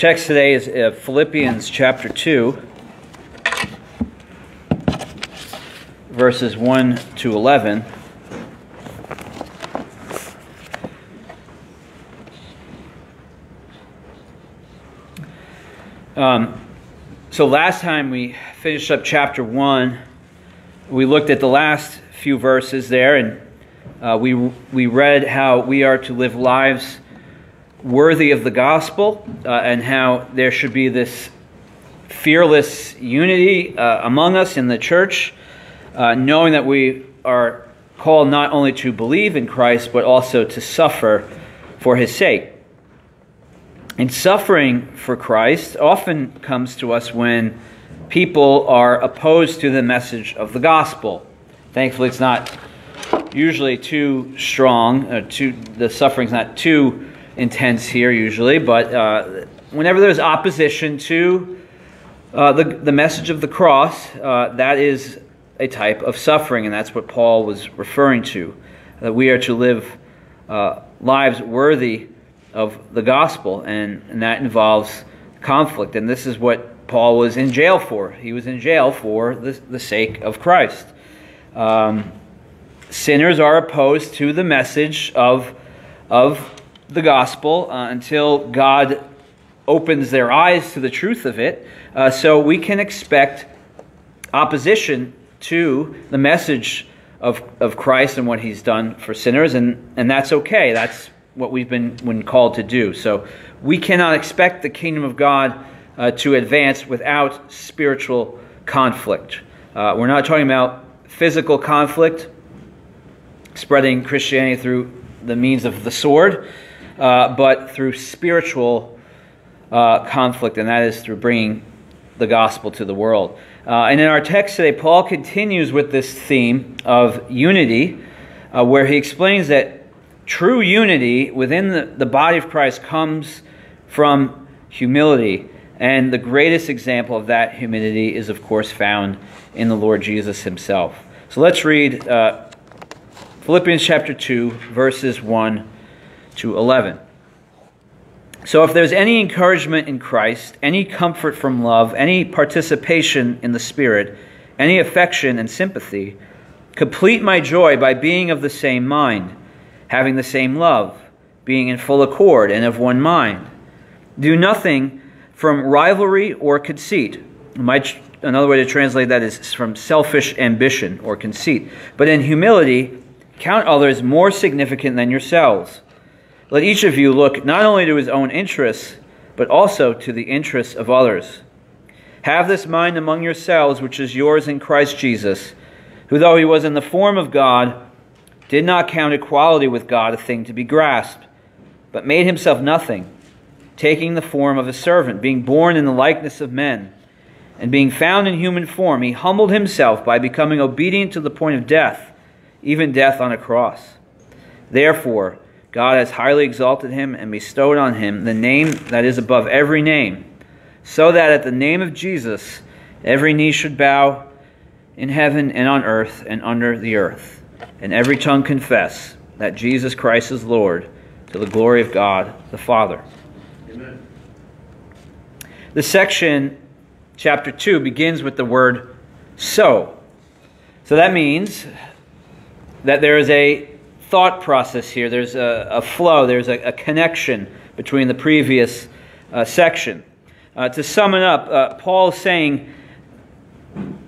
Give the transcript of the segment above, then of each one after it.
Text today is uh, Philippians chapter 2, verses 1 to 11. Um, so last time we finished up chapter 1, we looked at the last few verses there, and uh, we, we read how we are to live lives worthy of the gospel uh, and how there should be this fearless unity uh, among us in the church, uh, knowing that we are called not only to believe in Christ, but also to suffer for his sake. And suffering for Christ often comes to us when people are opposed to the message of the gospel. Thankfully, it's not usually too strong, uh, too, the suffering's not too intense here usually, but uh, whenever there's opposition to uh, the, the message of the cross, uh, that is a type of suffering, and that's what Paul was referring to. That we are to live uh, lives worthy of the gospel, and, and that involves conflict. And this is what Paul was in jail for. He was in jail for the, the sake of Christ. Um, sinners are opposed to the message of, of the gospel uh, until God opens their eyes to the truth of it. Uh, so we can expect opposition to the message of, of Christ and what he's done for sinners, and, and that's okay. That's what we've been, been called to do. So we cannot expect the kingdom of God uh, to advance without spiritual conflict. Uh, we're not talking about physical conflict, spreading Christianity through the means of the sword uh, but through spiritual uh, conflict, and that is through bringing the gospel to the world. Uh, and in our text today, Paul continues with this theme of unity, uh, where he explains that true unity within the, the body of Christ comes from humility. And the greatest example of that humility is, of course, found in the Lord Jesus himself. So let's read uh, Philippians chapter 2, verses 1 to 11. So, if there's any encouragement in Christ, any comfort from love, any participation in the Spirit, any affection and sympathy, complete my joy by being of the same mind, having the same love, being in full accord and of one mind. Do nothing from rivalry or conceit. another way to translate that is from selfish ambition or conceit. But in humility, count others more significant than yourselves. Let each of you look not only to his own interests, but also to the interests of others. Have this mind among yourselves, which is yours in Christ Jesus, who, though he was in the form of God, did not count equality with God a thing to be grasped, but made himself nothing, taking the form of a servant, being born in the likeness of men. And being found in human form, he humbled himself by becoming obedient to the point of death, even death on a cross. Therefore, God has highly exalted him and bestowed on him the name that is above every name, so that at the name of Jesus every knee should bow in heaven and on earth and under the earth, and every tongue confess that Jesus Christ is Lord to the glory of God the Father. Amen. The section, chapter 2, begins with the word so. So that means that there is a thought process here. There's a, a flow, there's a, a, connection between the previous uh, section. Uh, to sum it up, uh, Paul is saying,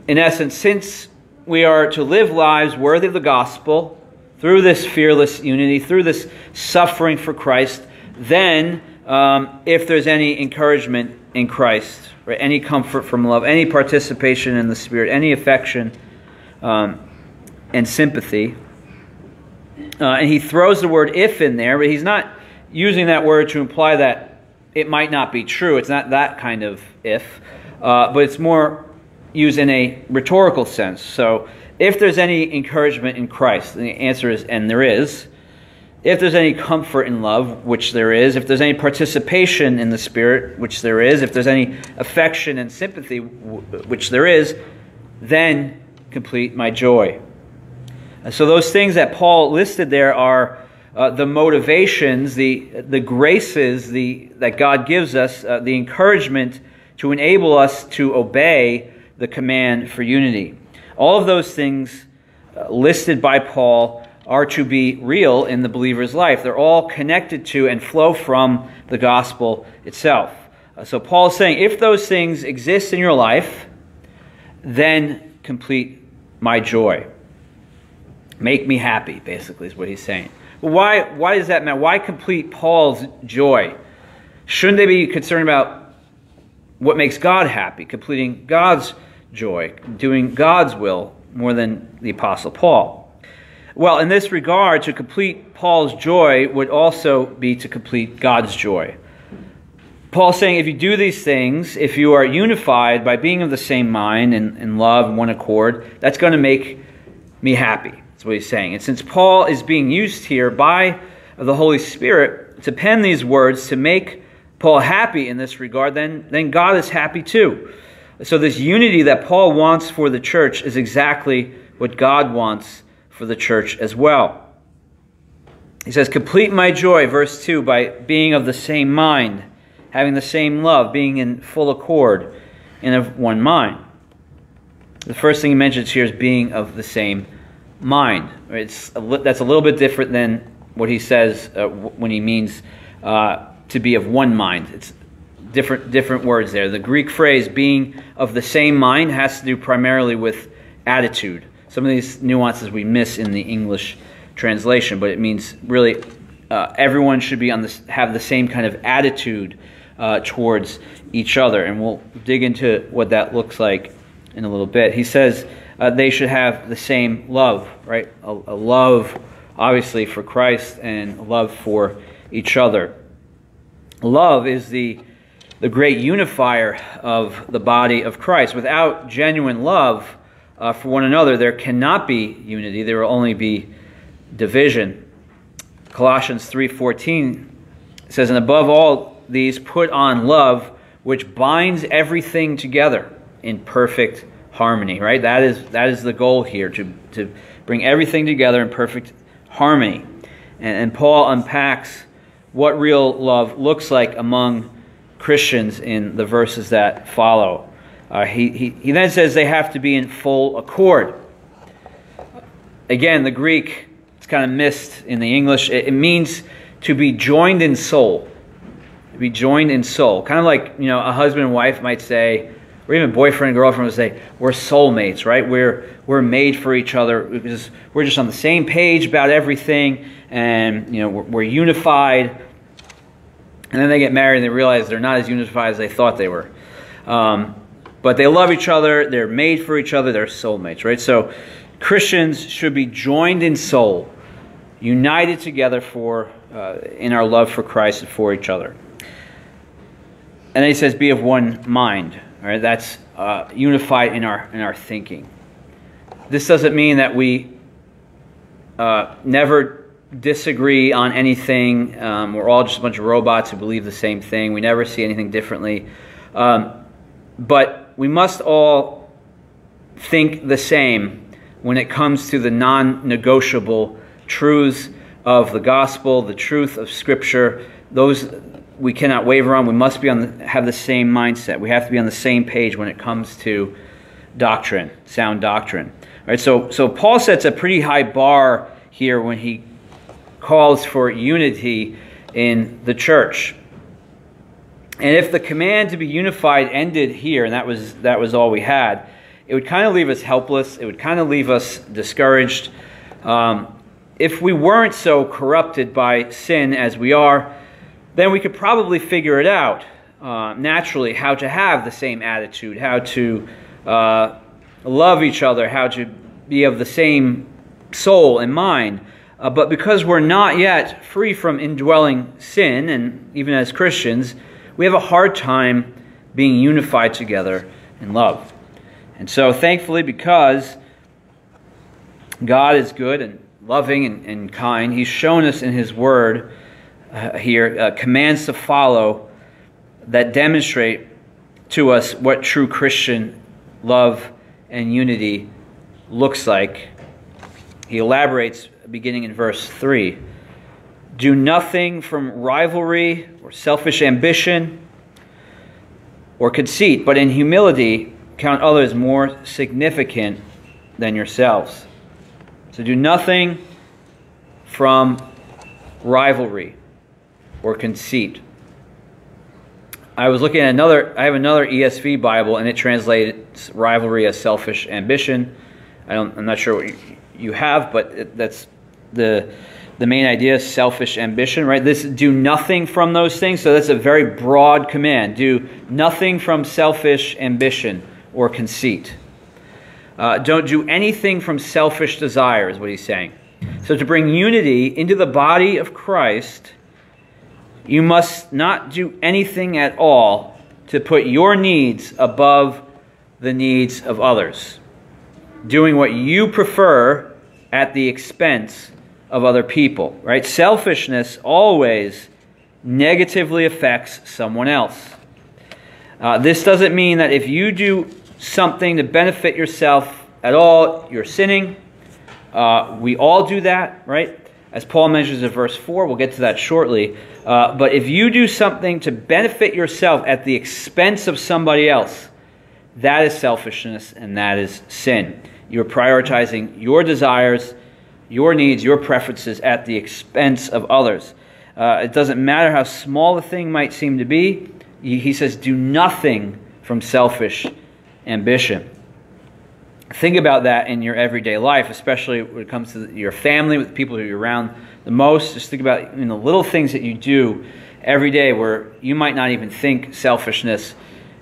in essence, since we are to live lives worthy of the gospel through this fearless unity, through this suffering for Christ, then um, if there's any encouragement in Christ, right, any comfort from love, any participation in the Spirit, any affection um, and sympathy, uh, and he throws the word if in there, but he's not using that word to imply that it might not be true. It's not that kind of if, uh, but it's more used in a rhetorical sense. So if there's any encouragement in Christ, the answer is, and there is. If there's any comfort in love, which there is, if there's any participation in the Spirit, which there is, if there's any affection and sympathy, which there is, then complete my joy. So those things that Paul listed there are uh, the motivations, the, the graces the, that God gives us, uh, the encouragement to enable us to obey the command for unity. All of those things uh, listed by Paul are to be real in the believer's life. They're all connected to and flow from the gospel itself. Uh, so Paul is saying if those things exist in your life, then complete my joy. Make me happy, basically, is what he's saying. Why, why does that matter? Why complete Paul's joy? Shouldn't they be concerned about what makes God happy, completing God's joy, doing God's will more than the Apostle Paul? Well, in this regard, to complete Paul's joy would also be to complete God's joy. Paul's saying if you do these things, if you are unified by being of the same mind and, and love and one accord, that's going to make me happy. That's what he's saying. And since Paul is being used here by the Holy Spirit to pen these words to make Paul happy in this regard, then, then God is happy too. So, this unity that Paul wants for the church is exactly what God wants for the church as well. He says, Complete my joy, verse 2, by being of the same mind, having the same love, being in full accord, and of one mind. The first thing he mentions here is being of the same mind. It's a li- that's a little bit different than what he says uh, w- when he means uh, to be of one mind. It's different different words there. The Greek phrase "being of the same mind" has to do primarily with attitude. Some of these nuances we miss in the English translation, but it means really uh, everyone should be on this have the same kind of attitude uh, towards each other, and we'll dig into what that looks like in a little bit. He says uh, they should have the same love, right? A, a, love, obviously, for Christ and love for each other. Love is the, the great unifier of the body of Christ. Without genuine love uh, for one another, there cannot be unity. There will only be division. Colossians 3:14 says, "And above all these, put on love, which binds everything together in perfect harmony, right? That is, that is the goal here, to, to bring everything together in perfect harmony. And, and Paul unpacks what real love looks like among Christians in the verses that follow. Uh, he, he, he then says they have to be in full accord. Again, the Greek, it's kind of missed in the English. It, it means to be joined in soul. To be joined in soul. Kind of like, you know, a husband and wife might say, or even boyfriend and girlfriend would say, we're soulmates, right? We're, we're made for each other. Because we're just on the same page about everything, and you know, we're, we're unified. And then they get married and they realize they're not as unified as they thought they were. Um, but they love each other, they're made for each other, they're soulmates, right? So Christians should be joined in soul, united together for uh, in our love for Christ and for each other. And then he says, be of one mind. All right, that's uh, unified in our in our thinking. This doesn't mean that we uh, never disagree on anything. Um, we're all just a bunch of robots who believe the same thing. We never see anything differently. Um, but we must all think the same when it comes to the non negotiable truths of the gospel, the truth of Scripture. Those we cannot waver on. We must be on the, have the same mindset. We have to be on the same page when it comes to doctrine, sound doctrine. All right, so, so Paul sets a pretty high bar here when he calls for unity in the church. And if the command to be unified ended here, and that was, that was all we had, it would kind of leave us helpless. It would kind of leave us discouraged. Um, if we weren't so corrupted by sin as we are, then we could probably figure it out uh, naturally how to have the same attitude, how to uh, love each other, how to be of the same soul and mind. Uh, but because we're not yet free from indwelling sin, and even as Christians, we have a hard time being unified together in love. And so, thankfully, because God is good and loving and, and kind, He's shown us in His Word uh, here, uh, commands to follow that demonstrate to us what true Christian love and unity looks like. He elaborates beginning in verse 3. Do nothing from rivalry or selfish ambition or conceit, but in humility count others more significant than yourselves. So do nothing from rivalry or conceit. I was looking at another, I have another ESV Bible, and it translates rivalry as selfish ambition. I don't, I'm not sure what you, have, but it, that's the, the main idea selfish ambition, right? This do nothing from those things. So that's a very broad command. Do nothing from selfish ambition or conceit. Uh, don't do anything from selfish desire, is what he's saying. So, to bring unity into the body of Christ, you must not do anything at all to put your needs above the needs of others, doing what you prefer at the expense of other people, right? Selfishness always negatively affects someone else. Uh, this doesn't mean that if you do something to benefit yourself at all, you're sinning. Uh, we all do that, right? As Paul mentions in verse 4, we'll get to that shortly. Uh, but if you do something to benefit yourself at the expense of somebody else, that is selfishness and that is sin. You're prioritizing your desires, your needs, your preferences at the expense of others. Uh, it doesn't matter how small the thing might seem to be. He says, do nothing from selfish ambition. Think about that in your everyday life, especially when it comes to your family, with the people who you're around the most. Just think about you know, the little things that you do every day where you might not even think selfishness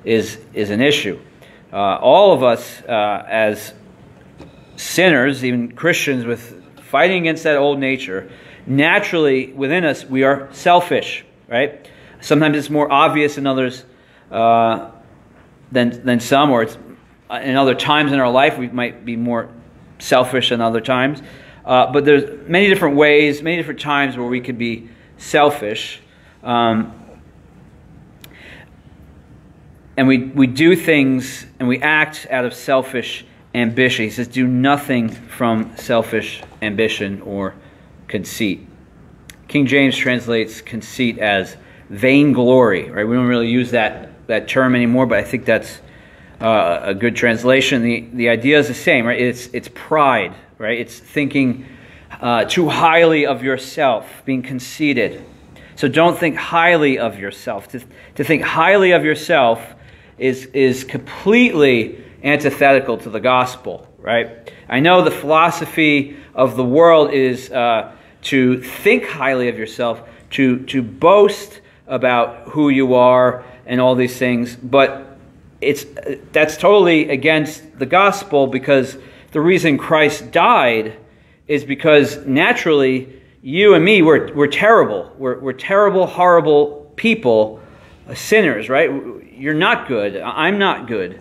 is, is an issue. Uh, all of us, uh, as sinners, even Christians with fighting against that old nature, naturally within us, we are selfish, right? Sometimes it's more obvious in others uh, than, than some, or it's in other times in our life, we might be more selfish than other times. Uh, but there's many different ways, many different times where we could be selfish. Um, and we, we do things and we act out of selfish ambition. He says, do nothing from selfish ambition or conceit. King James translates conceit as vainglory, right? We don't really use that, that term anymore, but I think that's uh, a good translation. The, the idea is the same, right? It's, it's pride, right? It's thinking uh, too highly of yourself, being conceited. So don't think highly of yourself. To, to think highly of yourself is, is completely antithetical to the gospel, right? I know the philosophy of the world is uh, to think highly of yourself, to, to boast about who you are and all these things, but it's that's totally against the gospel because the reason Christ died is because naturally you and me we're, we're terrible. We're, we're terrible horrible people uh, sinners right? You're not good. I'm not good.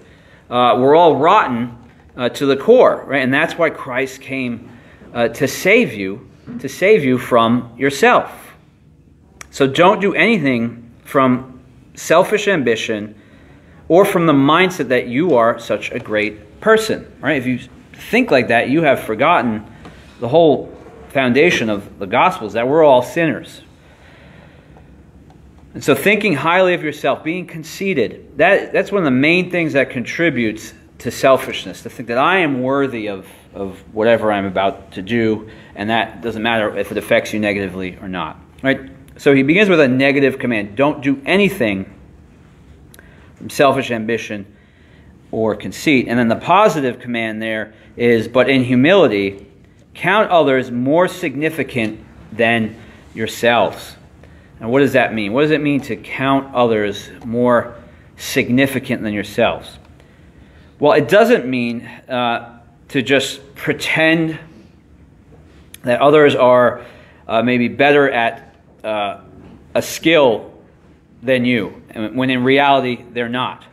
Uh, we're all rotten uh, to the core right? And that's why christ came uh, to save you to save you from yourself. So don't do anything from selfish ambition or from the mindset that you are such a great person, right? If you think like that, you have forgotten the whole foundation of the gospel is that we're all sinners. And so thinking highly of yourself, being conceited, that, that's one of the main things that contributes to selfishness, to think that I am worthy of, of whatever I'm about to do, and that doesn't matter if it affects you negatively or not. Right? So he begins with a negative command. Don't do anything selfish ambition or conceit. And then the positive command there is, but in humility, count others more significant than yourselves. And what does that mean? What does it mean to count others more significant than yourselves? Well, it doesn't mean uh, to just pretend that others are uh, maybe better at uh, a skill than you, when in reality, they're not.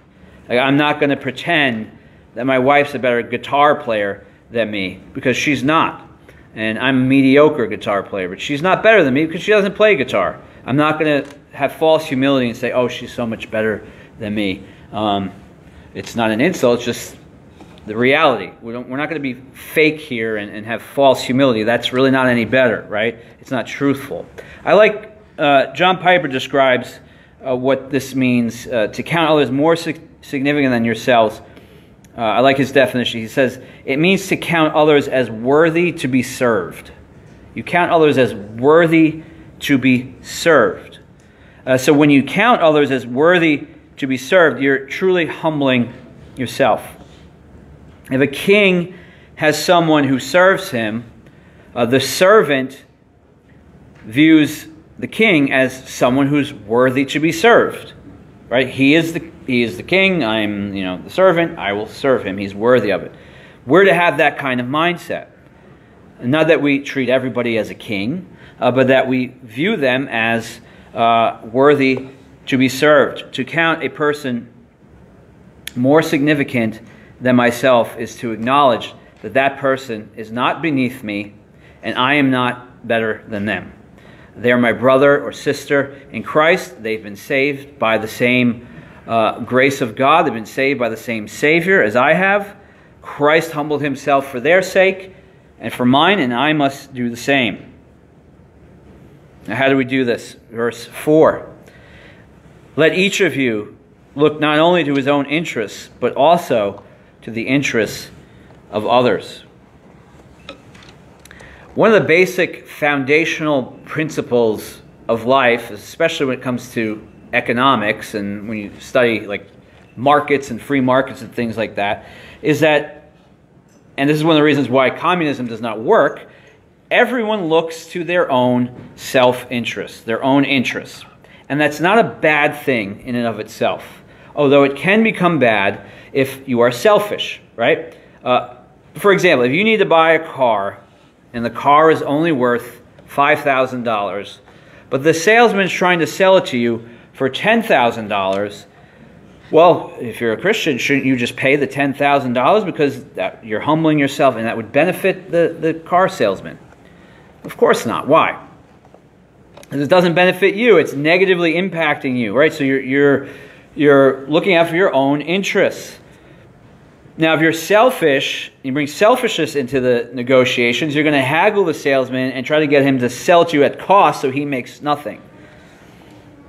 Like, I'm not going to pretend that my wife's a better guitar player than me because she's not. And I'm a mediocre guitar player, but she's not better than me because she doesn't play guitar. I'm not going to have false humility and say, oh, she's so much better than me. Um, it's not an insult, it's just the reality. We we're not going to be fake here and, and have false humility. That's really not any better, right? It's not truthful. I like, uh, John Piper describes uh, what this means uh, to count others more sig- significant than yourselves. Uh, I like his definition. He says, it means to count others as worthy to be served. You count others as worthy to be served. Uh, so when you count others as worthy to be served, you're truly humbling yourself. If a king has someone who serves him, uh, the servant views the king as someone who's worthy to be served. Right? He is the he is the king. I'm, you know, the servant. I will serve him. He's worthy of it. We're to have that kind of mindset. Not that we treat everybody as a king, uh, but that we view them as uh, worthy to be served. To count a person more significant than myself is to acknowledge that that person is not beneath me and I am not better than them. They're my brother or sister in Christ. They've been saved by the same uh, grace of God. They've been saved by the same Savior as I have. Christ humbled himself for their sake and for mine, and I must do the same. Now, how do we do this? Verse 4 Let each of you look not only to his own interests, but also to the interests of others. One of the basic foundational principles of life, especially when it comes to economics and when you study like markets and free markets and things like that, is that, and this is one of the reasons why communism does not work, everyone looks to their own self interest, their own interests. And that's not a bad thing in and of itself, although it can become bad if you are selfish, right? Uh, for example, if you need to buy a car and the car is only worth $5,000, but the salesman is trying to sell it to you for $10,000, well, if you're a Christian, shouldn't you just pay the $10,000 because that, you're humbling yourself and that would benefit the, the car salesman? Of course not. Why? Because it doesn't benefit you, it's negatively impacting you, right? So you're, you're, you're looking after your own interests. Now, if you're selfish, you bring selfishness into the negotiations, you're going to haggle the salesman and try to get him to sell to you at cost so he makes nothing.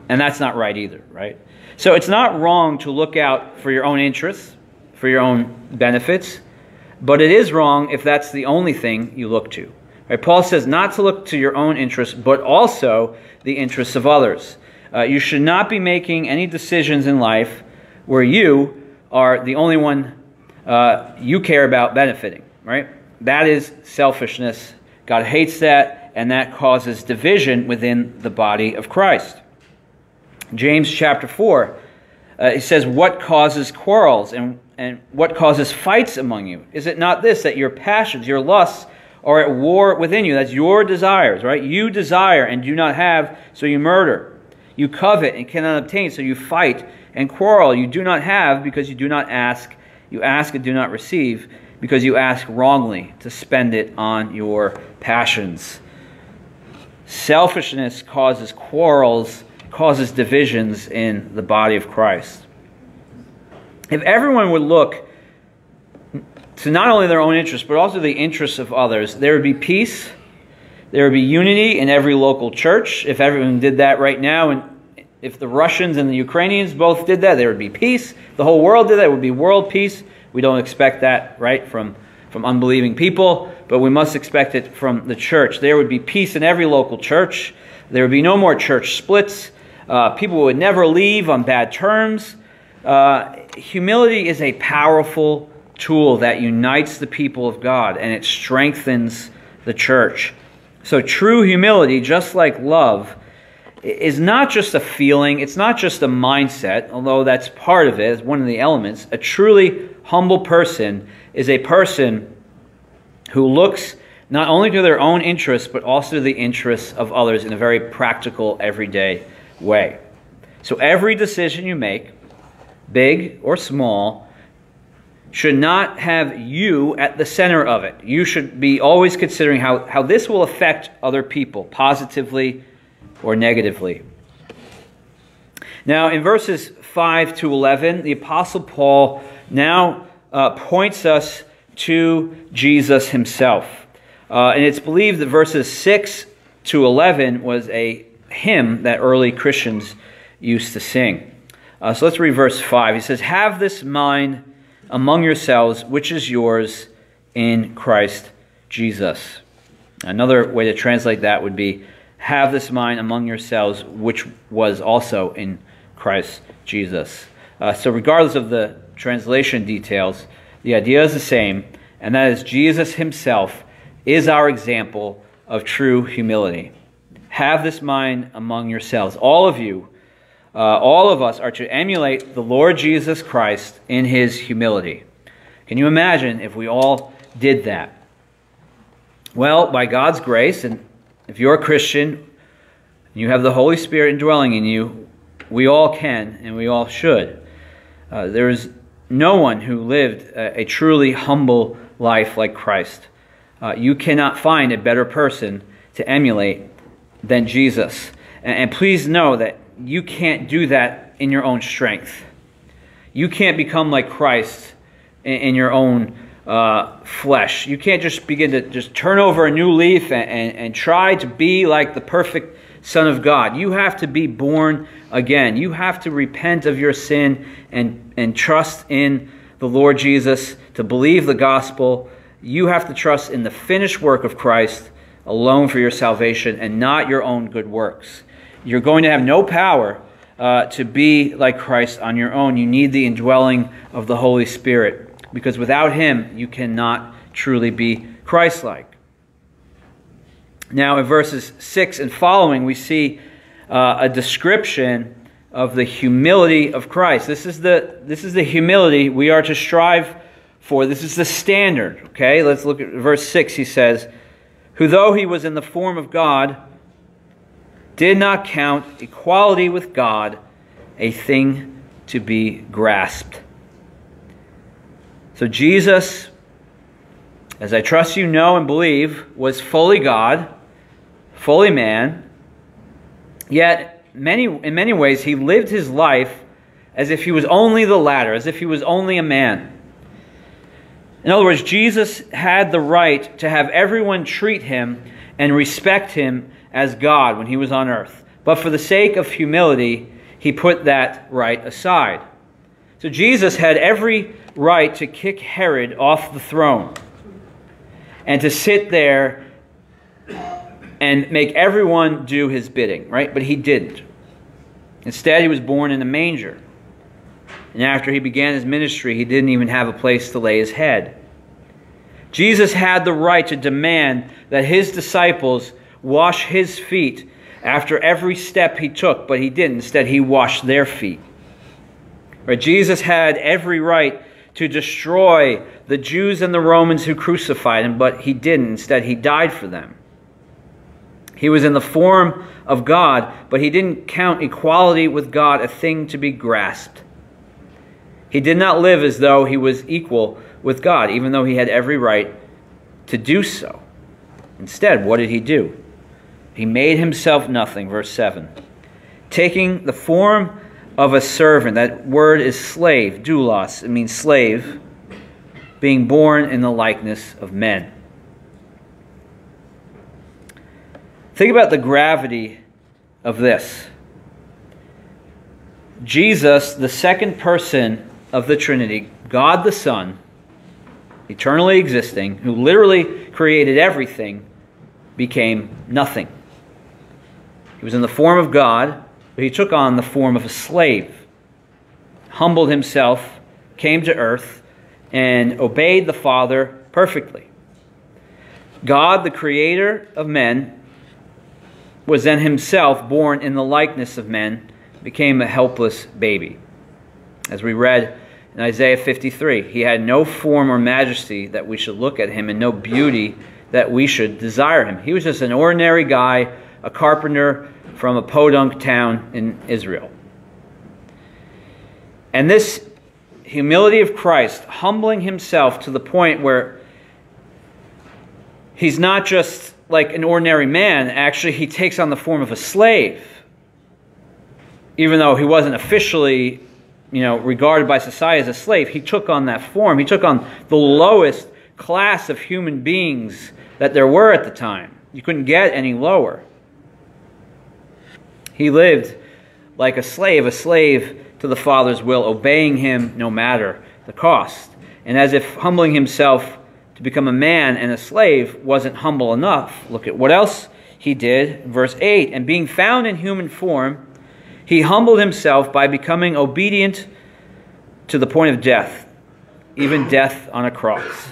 And that's not right either, right? So it's not wrong to look out for your own interests, for your own benefits, but it is wrong if that's the only thing you look to. Right? Paul says not to look to your own interests, but also the interests of others. Uh, you should not be making any decisions in life where you are the only one uh, you care about benefiting, right? That is selfishness. God hates that, and that causes division within the body of Christ. James chapter 4, uh, he says, What causes quarrels and, and what causes fights among you? Is it not this, that your passions, your lusts, are at war within you? That's your desires, right? You desire and do not have, so you murder. You covet and cannot obtain, so you fight and quarrel. You do not have because you do not ask you ask and do not receive because you ask wrongly to spend it on your passions. Selfishness causes quarrels, causes divisions in the body of Christ. If everyone would look to not only their own interests, but also the interests of others, there would be peace, there would be unity in every local church. If everyone did that right now, and if the Russians and the Ukrainians both did that, there would be peace. The whole world did that, it would be world peace. We don't expect that, right, from, from unbelieving people, but we must expect it from the church. There would be peace in every local church. There would be no more church splits. Uh, people would never leave on bad terms. Uh, humility is a powerful tool that unites the people of God and it strengthens the church. So, true humility, just like love, is not just a feeling, it's not just a mindset, although that's part of it, it's one of the elements. A truly humble person is a person who looks not only to their own interests, but also to the interests of others in a very practical, everyday way. So every decision you make, big or small, should not have you at the center of it. You should be always considering how, how this will affect other people positively or negatively. Now, in verses 5 to 11, the Apostle Paul now uh, points us to Jesus himself. Uh, and it's believed that verses 6 to 11 was a hymn that early Christians used to sing. Uh, so let's read verse 5. He says, Have this mind among yourselves, which is yours in Christ Jesus. Another way to translate that would be, Have this mind among yourselves, which was also in Christ Jesus. Uh, so, regardless of the translation details, the idea is the same, and that is Jesus himself is our example of true humility. Have this mind among yourselves. All of you, uh, all of us are to emulate the Lord Jesus Christ in his humility. Can you imagine if we all did that? Well, by God's grace, and if you're a Christian, you have the Holy Spirit indwelling in you, we all can and we all should. Uh, there is no one who lived a, a truly humble life like Christ. Uh, you cannot find a better person to emulate than Jesus. And, and please know that you can't do that in your own strength. You can't become like Christ in, in your own uh, flesh. You can't just begin to just turn over a new leaf and, and, and try to be like the perfect Son of God. You have to be born again. You have to repent of your sin and, and trust in the Lord Jesus, to believe the gospel. You have to trust in the finished work of Christ alone for your salvation and not your own good works. You're going to have no power uh, to be like Christ on your own. You need the indwelling of the Holy Spirit because without Him, you cannot truly be Christ like. Now, in verses 6 and following, we see uh, a description of the humility of Christ. This is the, this is the humility we are to strive for. This is the standard. Okay, let's look at verse 6. He says, Who though he was in the form of God, did not count equality with God a thing to be grasped. So Jesus, as I trust you know and believe, was fully God fully man, yet many, in many ways he lived his life as if he was only the latter, as if he was only a man. In other words, Jesus had the right to have everyone treat him and respect him as God when he was on earth. But for the sake of humility, he put that right aside. So Jesus had every right to kick Herod off the throne and to sit there and make everyone do his bidding, right? But he didn't. Instead, he was born in a manger. And after he began his ministry, he didn't even have a place to lay his head. Jesus had the right to demand that his disciples wash his feet after every step he took, but he didn't. Instead, he washed their feet. Right? Jesus had every right to destroy the Jews and the Romans who crucified him, but he didn't. Instead, he died for them. He was in the form of God, but he didn't count equality with God a thing to be grasped. He did not live as though he was equal with God, even though he had every right to do so. Instead, what did he do? He made himself nothing, verse 7. Taking the form of a servant, that word is slave, doulos, it means slave, being born in the likeness of men. Think about the gravity of this. Jesus, the second person of the Trinity, God the Son, eternally existing, who literally created everything, became nothing. He was in the form of God, but he took on the form of a slave, humbled himself, came to earth, and obeyed the Father perfectly. God, the creator of men, was then himself born in the likeness of men, became a helpless baby. As we read in Isaiah 53, he had no form or majesty that we should look at him, and no beauty that we should desire him. He was just an ordinary guy, a carpenter from a podunk town in Israel. And this humility of Christ, humbling himself to the point where he's not just like an ordinary man, actually, he takes on the form of a slave. Even though he wasn't officially you know, regarded by society as a slave, he took on that form. He took on the lowest class of human beings that there were at the time. You couldn't get any lower. He lived like a slave, a slave to the Father's will, obeying him no matter the cost. And as if humbling himself to become a man and a slave wasn't humble enough, look at what else he did. Verse 8 And being found in human form, he humbled himself by becoming obedient to the point of death, even death on a cross.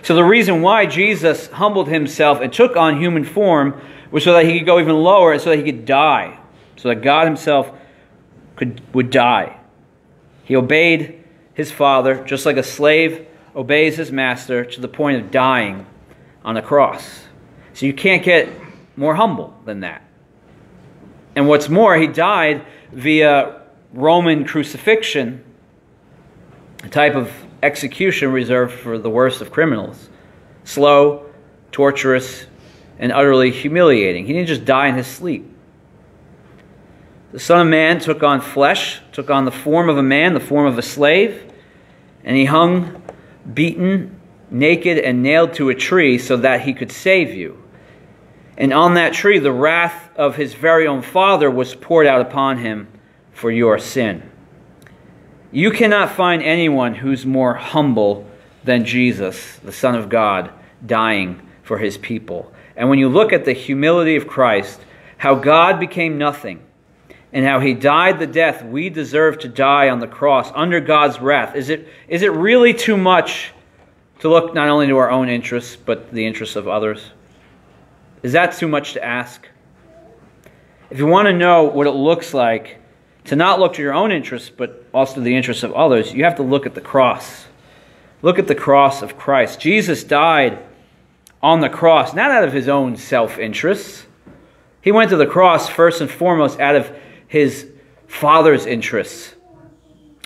So, the reason why Jesus humbled himself and took on human form was so that he could go even lower and so that he could die, so that God himself could, would die. He obeyed his father just like a slave obeys his master to the point of dying on the cross. So, you can't get more humble than that. And what's more, he died via Roman crucifixion, a type of execution reserved for the worst of criminals. Slow, torturous, and utterly humiliating. He didn't just die in his sleep. The Son of Man took on flesh, took on the form of a man, the form of a slave, and he hung, beaten, naked, and nailed to a tree so that he could save you. And on that tree, the wrath of his very own Father was poured out upon him for your sin. You cannot find anyone who's more humble than Jesus, the Son of God, dying for his people. And when you look at the humility of Christ, how God became nothing, and how he died the death we deserve to die on the cross under God's wrath, is it, is it really too much to look not only to our own interests, but the interests of others? Is that too much to ask? If you want to know what it looks like to not look to your own interests, but also the interests of others, you have to look at the cross. Look at the cross of Christ. Jesus died on the cross, not out of his own self interests. He went to the cross first and foremost out of his Father's interests.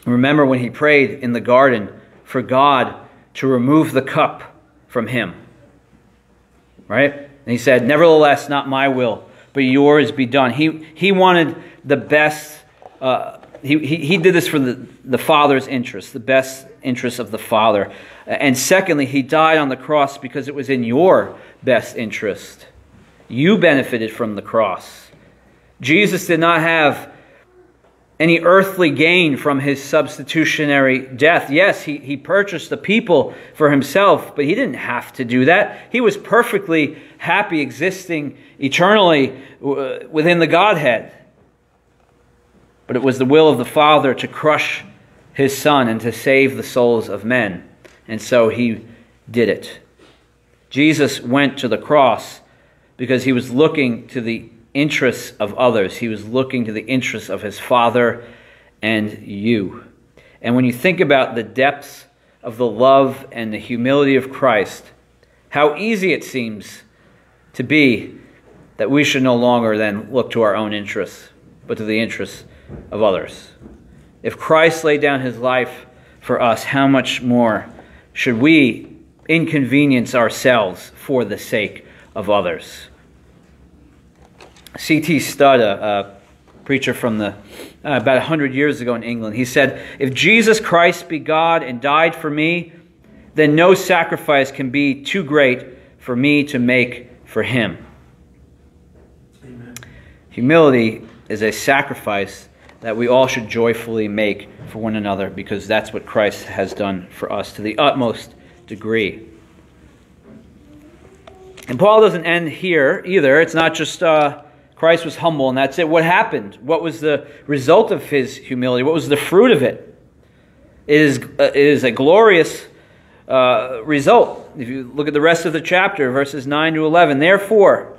Remember when he prayed in the garden for God to remove the cup from him? Right? And he said, Nevertheless, not my will, but yours be done. He, he wanted the best, uh, he, he, did this for the, the Father's interest, the best interest of the Father. And secondly, he died on the cross because it was in your best interest. You benefited from the cross. Jesus did not have any earthly gain from his substitutionary death. Yes, he, he purchased the people for himself, but he didn't have to do that. He was perfectly happy existing eternally uh, within the Godhead. But it was the will of the Father to crush his Son and to save the souls of men. And so he did it. Jesus went to the cross because he was looking to the interests of others. He was looking to the interests of his Father and you. And when you think about the depths of the love and the humility of Christ, how easy it seems to be that we should no longer then look to our own interests, but to the interests of others. If Christ laid down his life for us, how much more should we inconvenience ourselves for the sake of others? C.T. Studd, a, a, preacher from the uh, about 100 years ago in England, he said, If Jesus Christ be God and died for me, then no sacrifice can be too great for me to make for him. Amen. Humility is a sacrifice that we all should joyfully make for one another because that's what Christ has done for us to the utmost degree. And Paul doesn't end here either. It's not just. Uh, Christ was humble, and that's it. What happened? What was the result of his humility? What was the fruit of it? It is, uh, it is a glorious uh, result. If you look at the rest of the chapter, verses 9 to 11, therefore,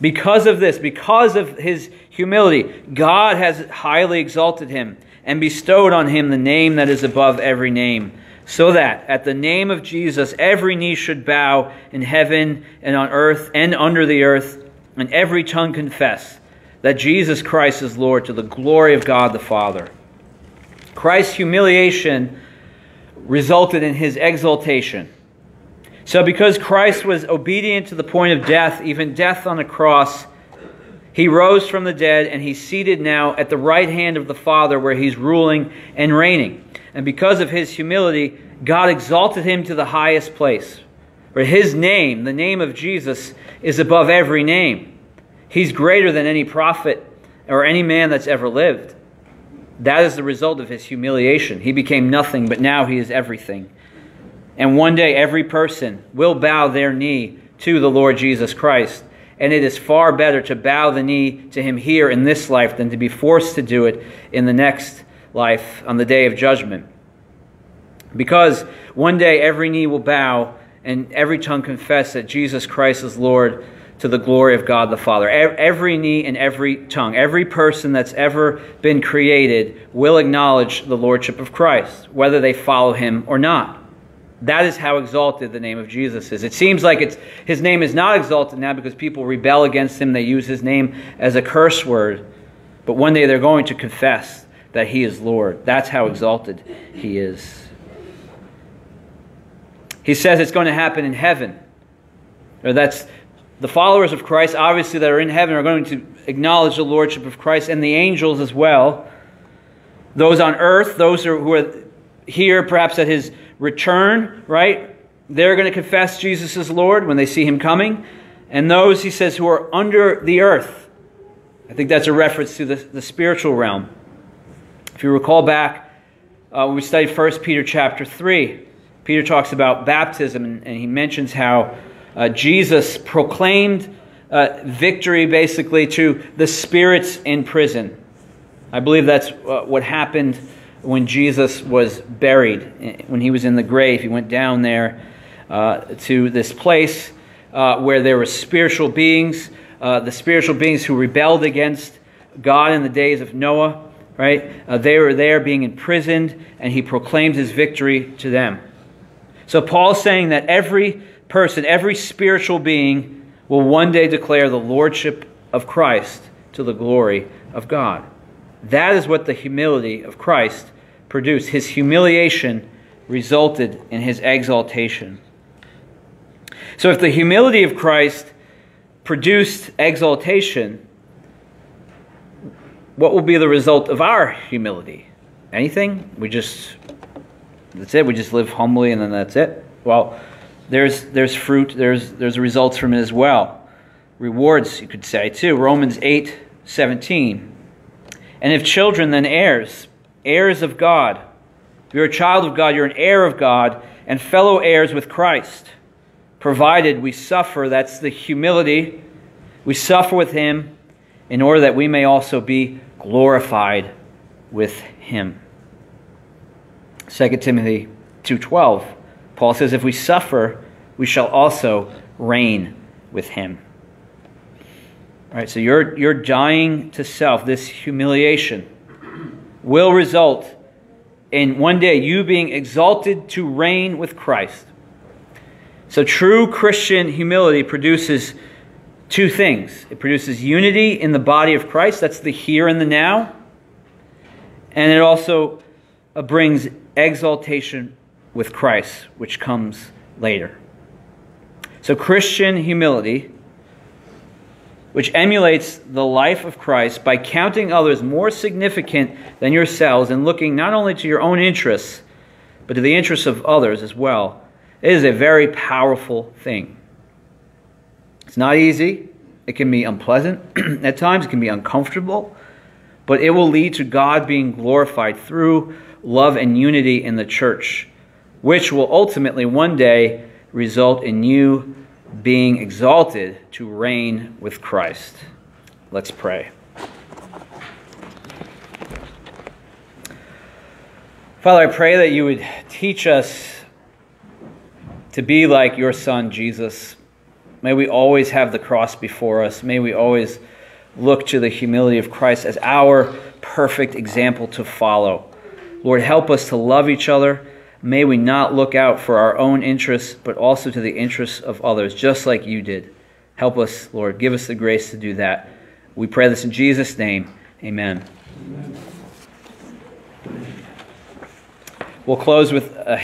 because of this, because of his humility, God has highly exalted him and bestowed on him the name that is above every name, so that at the name of Jesus every knee should bow in heaven and on earth and under the earth and every tongue confess that Jesus Christ is Lord to the glory of God the Father. Christ's humiliation resulted in his exaltation. So, because Christ was obedient to the point of death, even death on the cross, He rose from the dead, and he's seated now at the right hand of the Father, where he's ruling and reigning. And because of his humility, God exalted him to the highest place. For his name, the name of Jesus, is above every name. He's greater than any prophet or any man that's ever lived. That is the result of his humiliation. He became nothing, but now he is everything. And one day every person will bow their knee to the Lord Jesus Christ and it is far better to bow the knee to him here in this life than to be forced to do it in the next life on the day of judgment. Because one day every knee will bow and every tongue confess that Jesus Christ is Lord to the glory of God the Father. Every knee and every tongue, every person that's ever been created will acknowledge the Lordship of Christ, whether they follow him or not. That is how exalted the name of Jesus is. It seems like it's, his name is not exalted now because people rebel against him. They use his name as a curse word. But one day they're going to confess that he is Lord. That's how exalted he is. He says it's going to happen in heaven. Or that's the followers of Christ, obviously, that are in heaven, are going to acknowledge the lordship of Christ, and the angels as well. Those on earth, those who are here perhaps at his return, right? They're going to confess Jesus as Lord when they see him coming. And those, he says, who are under the earth. I think that's a reference to the, the spiritual realm. If you recall back uh, when we studied 1 Peter chapter 3, Peter talks about baptism and, and he mentions how uh, Jesus proclaimed uh, victory basically to the spirits in prison. I believe that's uh, what happened when Jesus was buried, when he was in the grave. He went down there uh, to this place uh, where there were spiritual beings, uh, the spiritual beings who rebelled against God in the days of Noah, right? Uh, they were there being imprisoned, and he proclaimed his victory to them. So Paul's saying that every person, every spiritual being, will one day declare the lordship of Christ to the glory of God. That is what the humility of Christ produced. His humiliation resulted in his exaltation. So, if the humility of Christ produced exaltation, what will be the result of our humility? Anything? We just, that's it. We just live humbly and then that's it. Well, there's, there's fruit, there's, there's results from it as well. Rewards, you could say, too. Romans 8 17. And if children, then heirs heirs of God. If you're a child of God, you're an heir of God and fellow heirs with Christ, provided we suffer. That's the humility. We suffer with Him in order that we may also be glorified with Him. 2 Timothy 2:12 Paul says if we suffer we shall also reign with him. All right, so you're you're dying to self this humiliation will result in one day you being exalted to reign with Christ. So, true Christian humility produces two things it produces unity in the body of Christ, that's the here and the now, and it also uh, brings exaltation with Christ, which comes later. So, Christian humility which emulates the life of Christ by counting others more significant than yourselves and looking not only to your own interests, but to the interests of others as well. It is a very powerful thing. It's not easy. It can be unpleasant. At times, it can be uncomfortable. But it will lead to God being glorified through love and unity in the church, which will ultimately one day result in you being exalted to reign with Christ. Let's pray. Father, I pray that you would teach us to be like your Son, Jesus. May we always have the cross before us. May we always look to the humility of Christ as our perfect example to follow. Lord, help us to love each other May we not look out for our own interests, but also to the interests of others, just like you did. Help us, Lord. Give us the grace to do that. We pray this in Jesus' name. Amen. Amen. We'll close with a